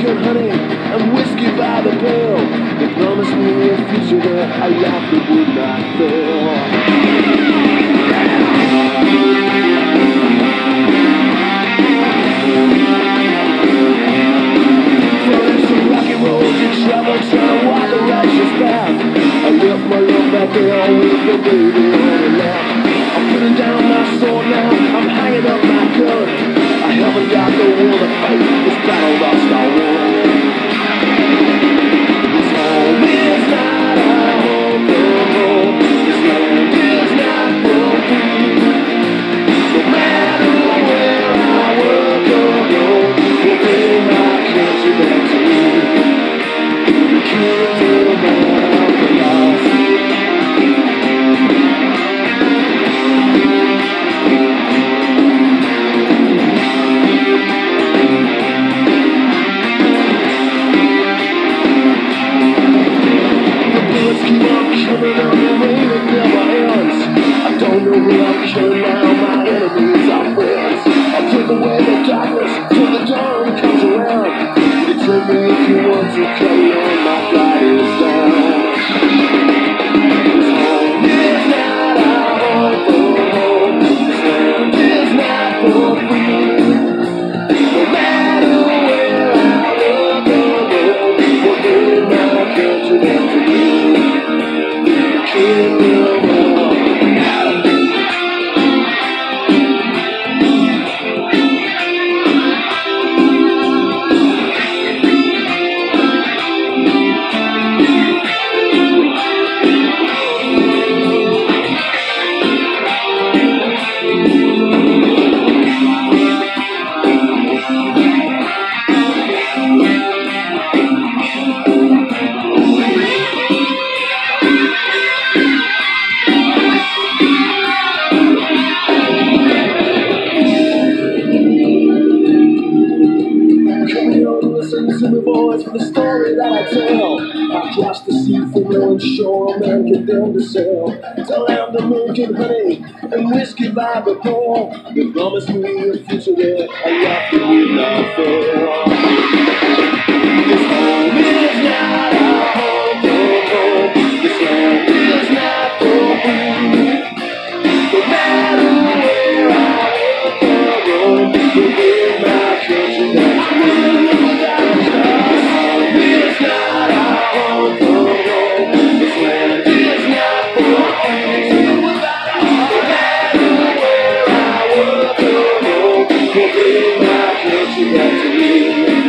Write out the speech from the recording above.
good honey and whiskey by the pail. They promised me a future that I life that would not fail. Trying to walk righteous path I left my love back there baby on the I'm putting down my sword now show love. To the boys for the story that I tell. I the sea for no shore, man condemned to sell. Tell them the moon can honey and whiskey by the bowl. They promised me a future where I love the love fair. I my you got to me.